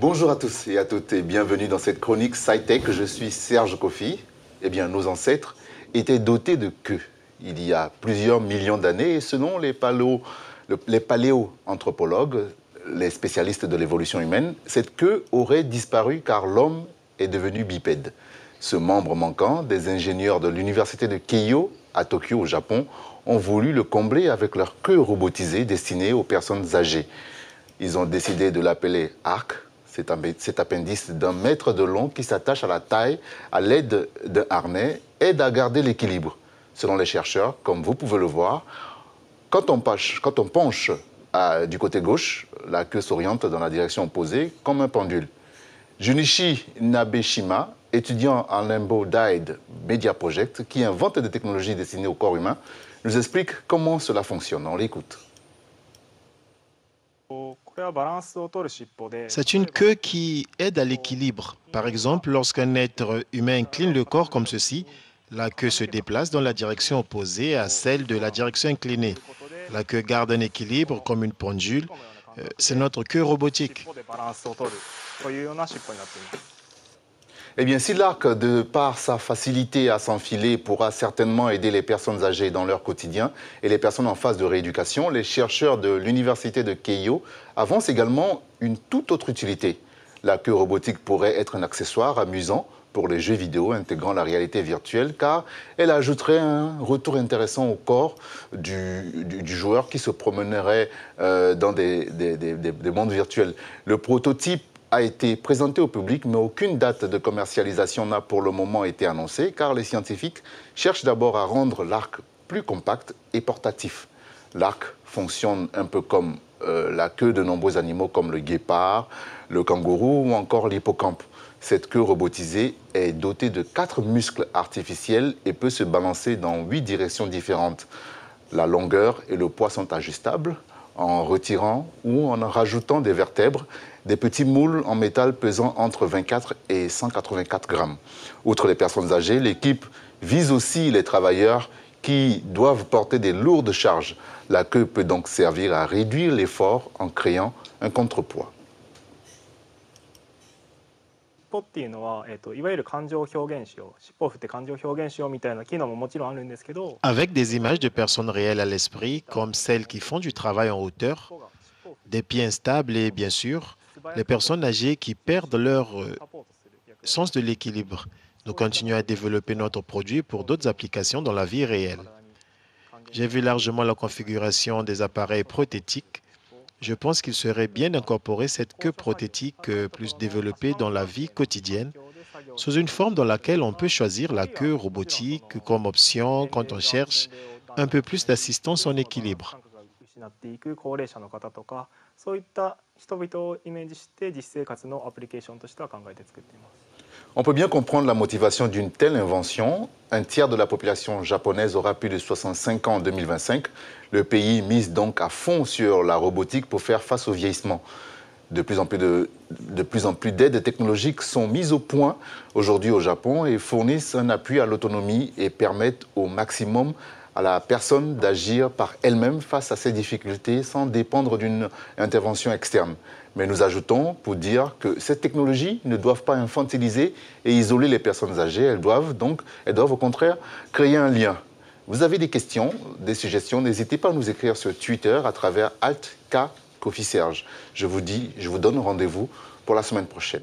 Bonjour à tous et à toutes et bienvenue dans cette chronique SciTech. Je suis Serge Kofi. Eh bien, nos ancêtres étaient dotés de queues il y a plusieurs millions d'années et selon les, paléo, les paléoanthropologues, les spécialistes de l'évolution humaine, cette queue aurait disparu car l'homme est devenu bipède. Ce membre manquant, des ingénieurs de l'université de Keio à Tokyo au Japon ont voulu le combler avec leur queue robotisée destinée aux personnes âgées. Ils ont décidé de l'appeler ARC cet appendice d'un mètre de long qui s'attache à la taille à l'aide d'un harnais aide à garder l'équilibre. Selon les chercheurs, comme vous pouvez le voir, quand on penche, du côté gauche, la queue s'oriente dans la direction opposée comme un pendule. Junichi Nabeshima, étudiant en Limbo Died Media Project, qui invente des technologies destinées au corps humain, nous explique comment cela fonctionne. On l'écoute. C'est une queue qui aide à l'équilibre. Par exemple, lorsqu'un être humain incline le corps comme ceci, la queue se déplace dans la direction opposée à celle de la direction inclinée. La queue garde un équilibre comme une pendule. Euh, c'est notre queue robotique. Eh bien, si l'arc, de par sa facilité à s'enfiler, pourra certainement aider les personnes âgées dans leur quotidien et les personnes en phase de rééducation, les chercheurs de l'université de Keio avancent également une toute autre utilité. La queue robotique pourrait être un accessoire amusant pour les jeux vidéo intégrant la réalité virtuelle, car elle ajouterait un retour intéressant au corps du, joueur qui se promènerait euh, dans des, des mondes virtuels. Le prototype a été présenté au public, mais aucune date de commercialisation n'a pour le moment été annoncée, car les scientifiques cherchent d'abord à rendre l'arc plus compact et portatif. L'arc fonctionne un peu comme euh, la queue de nombreux animaux comme le guépard, le kangourou ou encore l'hippocampe. Cette queue robotisée est dotée de quatre muscles artificiels et peut se balancer dans huit directions différentes. La longueur et le poids sont ajustables en retirant ou en rajoutant des vertèbres des petits moules en métal pesant entre 24 et 184 grammes. Outre les personnes âgées, l'équipe vise aussi les travailleurs qui doivent porter des lourdes charges. La queue peut donc servir à réduire l'effort en créant un contrepoids. Avec des images de personnes réelles à l'esprit, comme celles qui font du travail en hauteur, des pieds instables et bien sûr les personnes âgées qui perdent leur euh, sens de l'équilibre. Nous continuons à développer notre produit pour d'autres applications dans la vie réelle. J'ai vu largement la configuration des appareils prothétiques. Je pense qu'il serait bien d'incorporer cette queue prothétique euh, plus développée dans la vie quotidienne, sous une forme dans laquelle on peut choisir la queue robotique comme option quand on cherche un peu plus d'assistance en équilibre. On peut bien comprendre la motivation d'une telle invention. Un tiers de la population japonaise aura plus de 65 ans en 2025. Le pays mise donc à fond sur la robotique pour faire face au vieillissement. De plus en plus de, de plus en plus d'aides technologiques sont mises au point aujourd'hui au Japon et fournissent un appui à l'autonomie et permettent au maximum à la personne d'agir par elle-même face à ces difficultés sans dépendre d'une intervention externe. Mais nous ajoutons pour dire que ces technologies ne doivent pas infantiliser et isoler les personnes âgées. Elles doivent donc, elles doivent au contraire créer un lien. Vous avez des questions, des suggestions, n'hésitez pas à nous écrire sur Twitter à travers AltK Je vous dis, je vous donne rendez-vous pour la semaine prochaine.